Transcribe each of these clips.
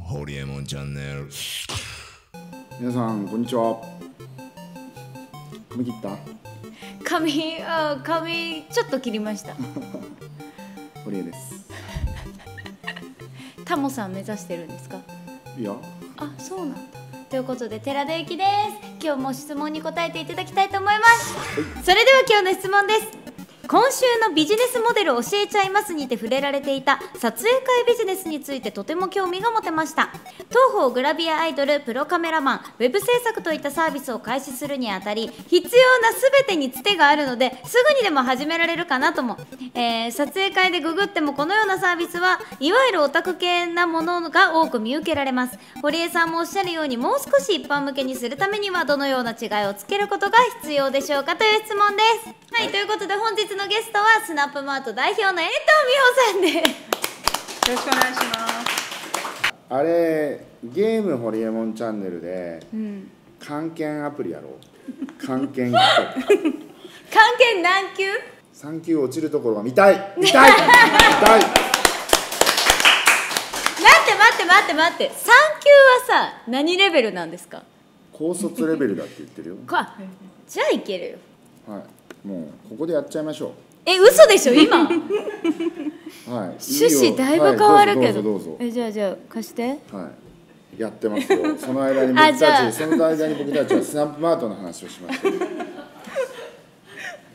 ホリエモンチャンネル皆さんこんにちは髪切った髪あ髪ちょっと切りました堀江ですタモさん目指してるんですかいやあそうなんだということで寺田由紀です今日も質問に答えていただきたいと思いますそれでは今日の質問です今週のビジネスモデル教えちゃいますにて触れられていた撮影会ビジネスについてとても興味が持てました。当方グラビアアイドルプロカメラマンウェブ制作といったサービスを開始するにあたり必要な全てにつてがあるのですぐにでも始められるかなとも、えー撮影会でググってもこのようなサービスはいわゆるオタク系なものが多く見受けられます。堀江さんもおっしゃるようにもう少し一般向けにするためにはどのような違いをつけることが必要でしょうかという質問です。はい、ということで本日のゲストはスナップマート代表の江藤美穂さんです。よろしくお願いします。あれゲームホリエモンチャンネルでうん。関係アプリやろう。関係関係何級？3級落ちるところが見たい。見たい。見たい。待って待って待って待って。3級はさ何レベルなんですか？高卒レベルだって言ってるよ。かじゃあいけるよ。はいもうここでやっちゃいましょえ嘘でしょ今。うはい。趣旨だいぶ変わるけど,、はい、どえじゃあじゃあ貸して。はい。やってますよ。その間にあ僕じゃあ。たちその間に僕たちはスナップマートの話をしました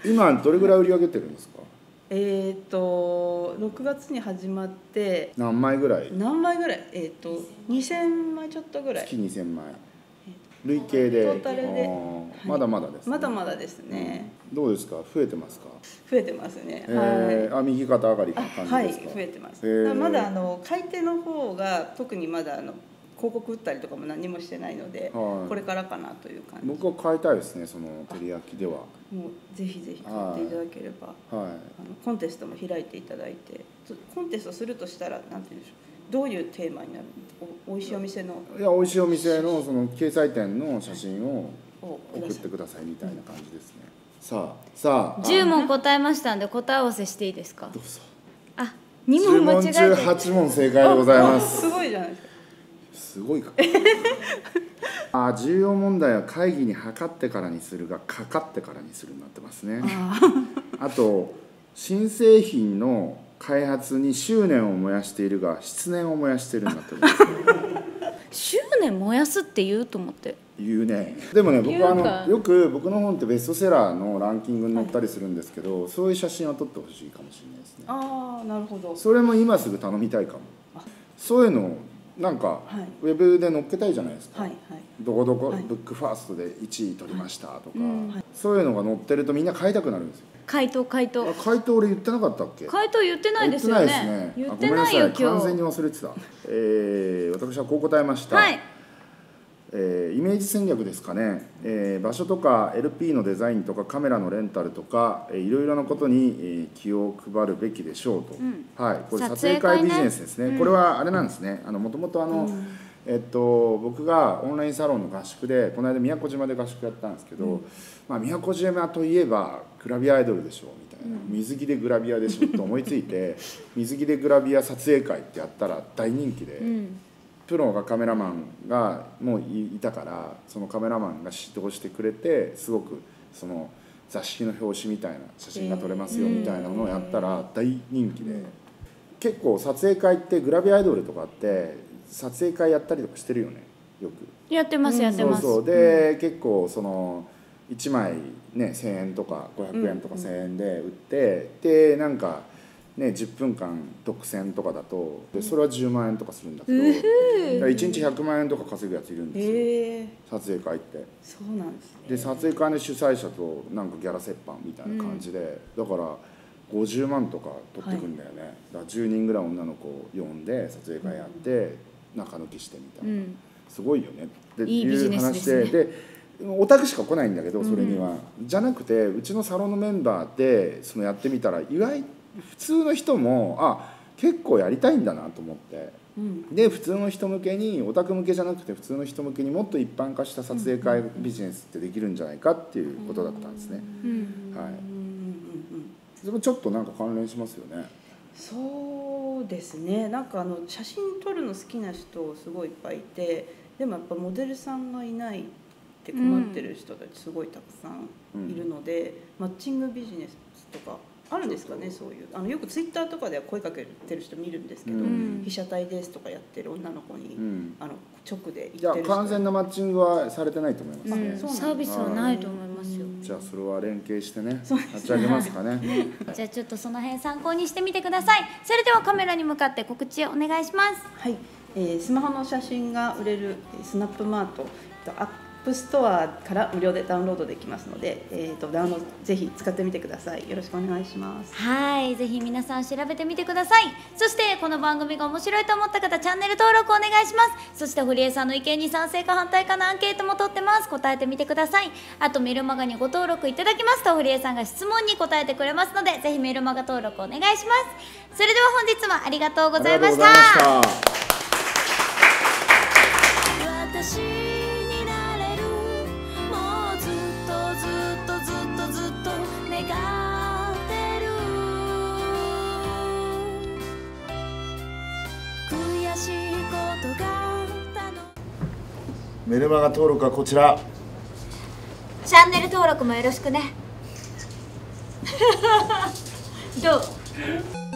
今どれぐらい売り上げてるんですか？えっ、と6月に始まって。何枚ぐらい？何枚ぐらい？えっ、と2000枚ちょっとぐらい。月2000枚累計で。トータルで。まだまだです、まだまだですね、どうですか？増えてますか、増えてますね、えーあ右肩上がりなはい。増えてます、へー。まだあの買い手の方が特にまだあの広告打ったりとかも何もしてないので、はい。これからかなという感じ。僕は買いたいですねその照り焼きでは。もうぜひぜひ買っていただければ。はあのコンテストも開いていただいて。そコンテストするとしたらなんて言うんでしょうどういうテーマになるおおいしいお店の？いいや美味しいお店のその掲載店の写真を送ってくださいみたいな感じですね。さあさあ。10問答えましたんで答え合わせしていいですか？どうぞ。あ2 10問間違問中えて8問正解でございます。すごいじゃないですか。すごいかあ重要問題は会議に測ってからにするがかかってからにするになってますね。あと新製品の開発に執念を燃やしているが失念を燃やしているになってます執念燃やすって言うと思って。言うね。でもね僕はあのよく僕の本ってベストセラーのランキングに載ったりするんですけど、そういう写真を撮ってほしいかもしれないですね。ああなるほど。それも今すぐ頼みたいかも。そういうのをなんかはい。ウェブで載っけたいじゃないですか、はいはい。どこどこはい。ブックファーストで1位取りましたとか、うんそういうのが載ってるとみんな買いたくなるんですよ。回答回あ答回答俺言ってなかったっけ？回答言ってないですよね。言ってないですね。言ってないよ今い完全に日忘れてた、えー私はこう答えました、はい。えーイメージ戦略ですかね、えー場所とか LP のデザインとかカメラのレンタルとか、えーいろいろなことに、えー気を配るべきでしょうと、うん。はい、これ撮撮影影会ビジネスですね、うん。これはあれなんですね。もともとあの、えっと、僕がオンラインサロンの合宿でこの間宮古島で合宿やったんですけど、まあ、宮古島といえばグラビアアイドルでしょみたいな、水着でグラビアでしょと思いついて 水着でグラビア撮影会ってやったら大人気で。うん。プロがカメラマンがもういいたからそのカメラマンが指導してくれてすごくその雑誌の表紙みたいな写真が撮れますよみたいなのをやったら大人気で、結構撮影会ってグラビアアイドルとかって撮影会やったりとかしてるよねよく。やってますやってます。そうそう。で、結構その1枚ね1,000円とか500円とか1,000円で売って、でなんかね10分間独占とかだとでそれは10万円とかするんだけど、だから1日100万円とか稼ぐやついるんですよ、へえ。撮影会って。そうなんですね。で撮影会の主催者となんかギャラ折半みたいな感じで、だから50万とか取ってくんだよね、だから10人ぐらい女の子を呼んで撮影会やって中抜きしてみたいな、うん。すごいよね。っていいビジネスでいう話ででオタクしか来ないんだけどそれには、じゃなくてうちのサロンのメンバーでそのやってみたら意外普通の人もあ結構やりたいんだなと思って。うん。で普通の人向けにオタク向けじゃなくて普通の人向けにもっと一般化した撮影会ビジネスってできるんじゃないかっていうことだったんですね、うん。はい。うんうんうんそれもちょっとなんか関連しますよね。そうですね。なんかあの写真撮るの好きな人すごいいっぱいいてでもやっぱモデルさんがいないって困ってる人たちすごいたくさんいるので、マッチングビジネスとかあるんですかねそういう。あのよくツイッターとかでは声かけてる人見るんですけど「うん。被写体です」とかやってる女の子に、うん。あの直でいや言ってる人。完全なマッチングはされてないと思いますね、サービスはないと思いますよ。じゃあそれは連携してね立ち上げますかね。じゃあちょっとその辺参考にしてみてください。それではカメラに向かって告知をお願いします。はい、えースマホの写真が売れるえースナップマート。えっと App Store から無料でダウンロードできますので、えー、とダウンロードぜひ使ってみてください。よろしくお願いします。はいぜひ皆さん調べてみてください。そしてこの番組が面白いと思った方チャンネル登録お願いします。そして堀江さんの意見に賛成か反対かのアンケートも取ってます。答えてみてください。あとメルマガにご登録いただきますと堀江さんが質問に答えてくれますのでぜひメルマガ登録お願いします。それでは本日もありがとうございましたメルマガ登録はこちら。チャンネル登録もよろしくね。どう？